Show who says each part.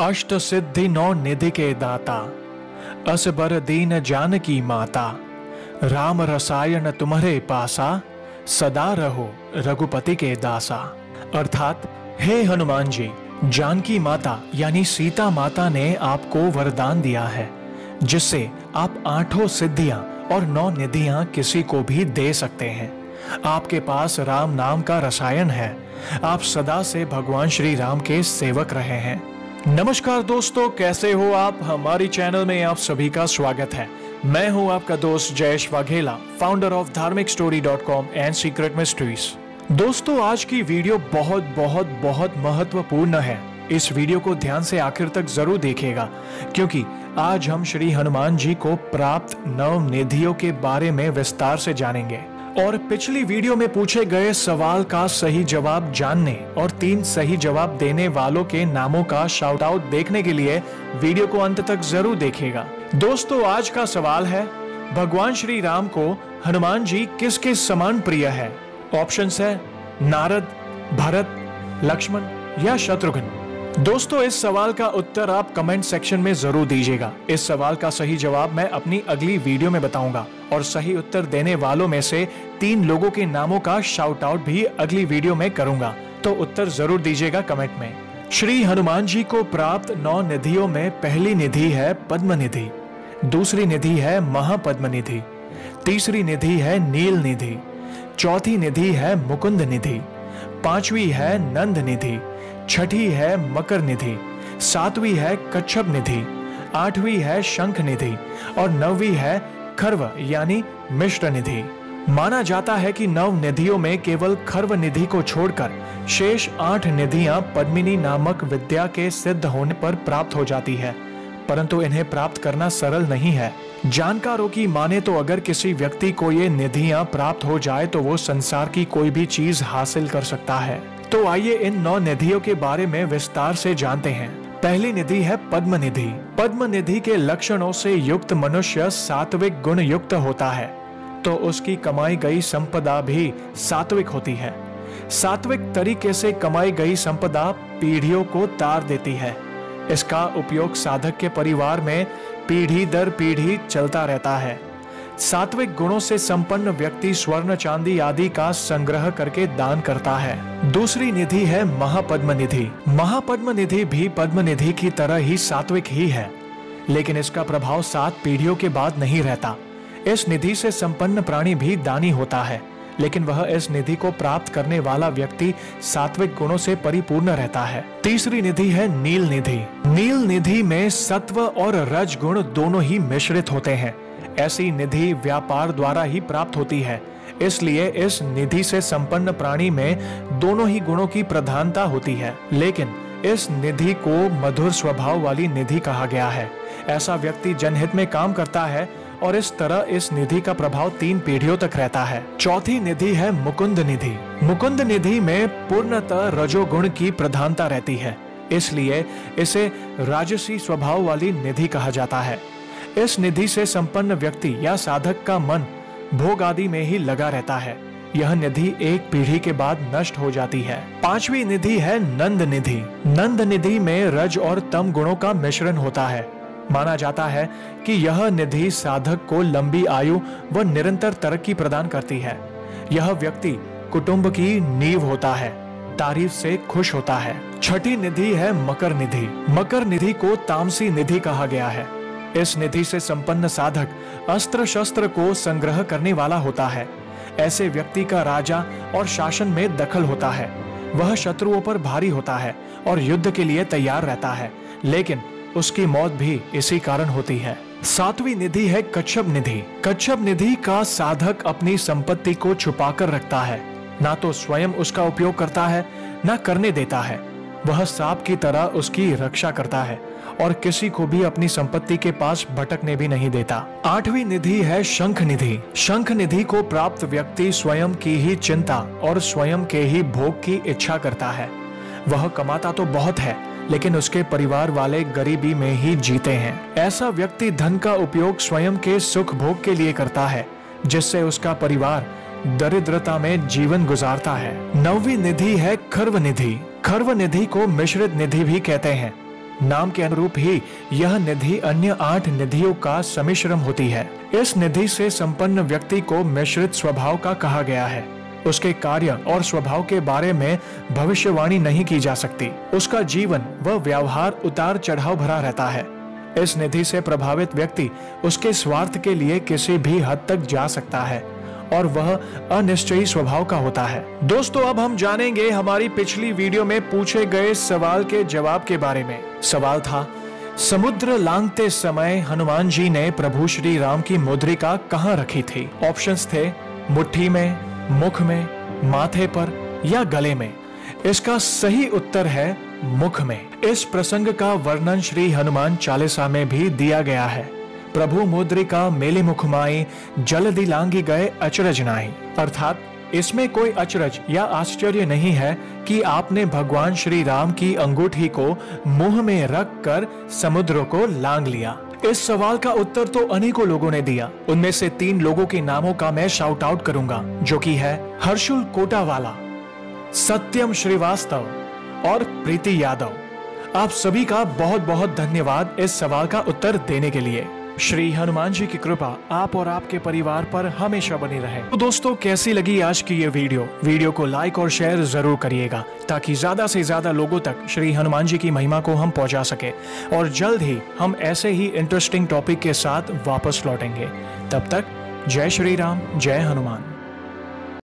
Speaker 1: अष्ट सिद्धि नौ निधि के दाता असबर दीन जान की माता, राम रसायन तुम्हारे पासा, सदा रहो रघुपति के दासा। अर्थात, हे हनुमान जी, जानकी माता यानी सीता माता ने आपको वरदान दिया है, जिससे आप आठों सिद्धियाँ और नौ निधियाँ किसी को भी दे सकते हैं। आपके पास राम नाम का रसायन है। आप सदा से भगवान श्री राम के सेवक रहे हैं। नमस्कार दोस्तों, कैसे हो आप? हमारी चैनल में आप सभी का स्वागत है। मैं हूँ आपका दोस्त Jayesh Vaghela founder of Dharmik story dot com and secret mysteries दोस्तों, आज की वीडियो बहुत बहुत बहुत महत्वपूर्ण है। इस वीडियो को ध्यान से आखिर तक ज़रूर देखिएगा, क्योंकि आज हम श्री हनुमान जी को प्राप्त नव निधियों के बारे में विस्तार से जानेंगे। और पिछली वीडियो में पूछे गए सवाल का सही जवाब जानने और तीन सही जवाब देने वालों के नामों का शाउट आउट देखने के लिए वीडियो को अंत तक ज़रूर देखेगा दोस्तों, आज का सवाल है, भगवान श्री राम को हनुमान जी किसके समान प्रिय है? ऑप्शन है, नारद, भरत, लक्ष्मण या शत्रुघ्न। दोस्तों, इस सवाल का उत्तर आप कमेंट सेक्शन में ज़रूर दीजिएगा। इस सवाल का सही जवाब मैं अपनी अगली वीडियो में बताऊँगा और सही उत्तर देने वालों में से तीन लोगों के नामों का शाउट आउट भी अगली वीडियो में करूँगा। तो उत्तर ज़रूर दीजिएगा कमेंट में। श्री हनुमान जी को प्राप्त नौ निधियों में पहली निधि है पद्म निधि दूसरी निधि है महापद्म निधि तीसरी निधि है नील निधि चौथी निधि है मुकुंद निधि पांचवी है नंद निधि छठी है मकर निधि, सातवीं है कच्छप निधि, आठवीं है शंख निधि और नौवीं है खर्व यानी मिश्र निधि। माना जाता है कि नव निधियों में केवल खर्व निधि को छोड़कर शेष आठ निधियाँ पद्मिनी नामक विद्या के सिद्ध होने पर प्राप्त हो जाती है, परंतु इन्हें प्राप्त करना सरल नहीं है। जानकारों की माने तो अगर किसी व्यक्ति को ये निधियाँ प्राप्त हो जाए तो वो संसार की कोई भी चीज़ हासिल कर सकता है। तो आइए इन नौ निधियों के बारे में विस्तार से जानते हैं। पहली निधि है पद्म निधि पद्म निधि के लक्षणों से युक्त मनुष्य सात्विक गुण युक्त होता है। तो उसकी कमाई गई संपदा भी सात्विक होती है। सात्विक तरीके से कमाई गई संपदा पीढ़ियों को तार देती है। इसका उपयोग साधक के परिवार में पीढ़ी दर पीढ़ी चलता रहता है। सात्विक गुणों से संपन्न व्यक्ति स्वर्ण चांदी आदि का संग्रह करके दान करता है। दूसरी निधि है महापद्म निधि महापद्म निधि भी पद्म निधि की तरह ही सात्विक ही है। लेकिन इसका प्रभाव सात पीढ़ियों के बाद नहीं रहता। इस निधि से संपन्न प्राणी भी दानी होता है। लेकिन वह इस निधि को प्राप्त करने वाला व्यक्ति सात्विक गुणों से परिपूर्ण रहता है। तीसरी निधि है नील निधि। नील निधि में सत्व और रज गुण दोनों ही मिश्रित होते हैं। ऐसी निधि व्यापार द्वारा ही प्राप्त होती है। इसलिए इस निधि से संपन्न प्राणी में दोनों ही गुणों की प्रधानता होती है। लेकिन इस निधि को मधुर स्वभाव वाली निधि कहा गया है। ऐसा व्यक्ति जनहित में काम करता है और इस तरह इस निधि का प्रभाव तीन पीढ़ियों तक रहता है। चौथी निधि है मुकुंद निधि। मुकुंद निधि में पूर्णतः रजोगुण की प्रधानता रहती है। इसलिए इसे राजसी स्वभाव वाली निधि कहा जाता है। इस निधि से संपन्न व्यक्ति या साधक का मन भोग आदि में ही लगा रहता है। यह निधि एक पीढ़ी के बाद नष्ट हो जाती है। पांचवी निधि है नंद निधि। नंद निधि में रज और तम गुणों का मिश्रण होता है। माना जाता है कि यह निधि साधक को लंबी आयु व निरंतर तरक्की प्रदान करती है। यह व्यक्ति कुटुंब की नींव होता है, तारीफ़ से खुश होता है। छठी निधि है मकर निधि। मकर निधि को तामसी निधि कहा गया है। इस निधि से संपन्न साधक अस्त्र शस्त्र को संग्रह करने वाला होता है। ऐसे व्यक्ति का राजा और शासन में दखल होता है। वह शत्रुओं पर भारी होता है और युद्ध के लिए तैयार रहता है। लेकिन उसकी मौत भी इसी कारण होती है। सातवीं निधि है कच्छप निधि। कच्छप निधि का साधक अपनी संपत्ति को छुपाकर रखता है। ना तो स्वयं उसका उपयोग करता है, ना करने देता है। वह सांप की तरह उसकी रक्षा करता है। और किसी को भी अपनी संपत्ति के पास भटकने भी नहीं देता। आठवीं निधि है शंख निधि। शंख निधि को प्राप्त व्यक्ति स्वयं की ही चिंता और स्वयं के ही भोग की इच्छा करता है। वह कमाता तो बहुत है, लेकिन उसके परिवार वाले गरीबी में ही जीते हैं। ऐसा व्यक्ति धन का उपयोग स्वयं के सुख भोग के लिए करता है, जिससे उसका परिवार दरिद्रता में जीवन गुजारता है। नौवीं निधि है खर्व निधि। खर्व निधि को मिश्रित निधि भी कहते हैं। नाम के अनुरूप ही यह निधि अन्य आठ निधियों का समिश्रम होती है। इस निधि से संपन्न व्यक्ति को मिश्रित स्वभाव का कहा गया है। उसके कार्य और स्वभाव के बारे में भविष्यवाणी नहीं की जा सकती। उसका जीवन व व्यवहार उतार चढ़ाव भरा रहता है। इस निधि से प्रभावित व्यक्ति उसके स्वार्थ के लिए किसी भी हद तक जा सकता है। और वह अनिश्चयी स्वभाव का होता है। दोस्तों, अब हम जानेंगे हमारी पिछली वीडियो में पूछे गए सवाल के जवाब के बारे में। सवाल था, समुद्र लांगते समय हनुमान जी ने प्रभु श्री राम की मुद्रिका कहाँ रखी थी? ऑप्शंस थे, मुट्ठी में, मुख में, माथे पर या गले में। इसका सही उत्तर है, मुख में। इस प्रसंग का वर्णन श्री हनुमान चालीसा में भी दिया गया है। प्रभु मुद्रिका मेली मुखमाई जल्दी लांगी गए अचरज नाई अर्थात, इसमें कोई अचरज या आश्चर्य नहीं है कि आपने भगवान श्री राम की अंगूठी को मुँह में रख कर समुद्र को लांग लिया। इस सवाल का उत्तर तो अनेकों लोगों ने दिया। उनमें से तीन लोगों के नामों का मैं शाउट आउट करूँगा, जो कि है हर्षुल कोटावाला, सत्यम श्रीवास्तव और प्रीति यादव। आप सभी का बहुत बहुत धन्यवाद इस सवाल का उत्तर देने के लिए। श्री हनुमान जी की कृपा आप और आपके परिवार पर हमेशा बनी रहे। तो दोस्तों, कैसी लगी आज की ये वीडियो? वीडियो को लाइक और शेयर ज़रूर करिएगा, ताकि ज़्यादा से ज़्यादा लोगों तक श्री हनुमान जी की महिमा को हम पहुँचा सके और जल्द ही हम ऐसे ही इंटरेस्टिंग टॉपिक के साथ वापस लौटेंगे। तब तक जय श्री राम, जय हनुमान।